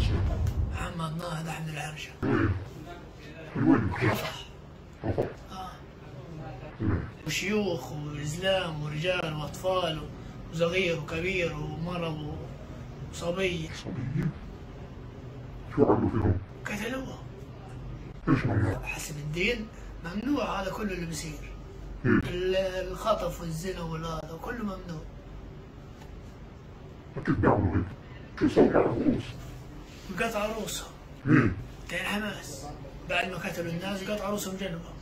اسمه؟ محمد ناهض احمد العرشه وين؟ وين؟ رفح رفح آه. تمام وشيوخ وإسلام ورجال وأطفال وصغير وكبير ومرض وصبي صبيين شو عملوا فيهم؟ قتلوه إيش ممنوع؟ حسب الدين ممنوع هذا كله اللي بيصير؟ ال- الخطف والزنا والهذا كله ممنوع أكيد بيعملوا هيك شو صار مع الرؤوس؟ قطع رؤوسهم؟ كان حماس. بعد ما قتلوا الناس قطع رؤوسهم جنبهم.